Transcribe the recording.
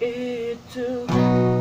it took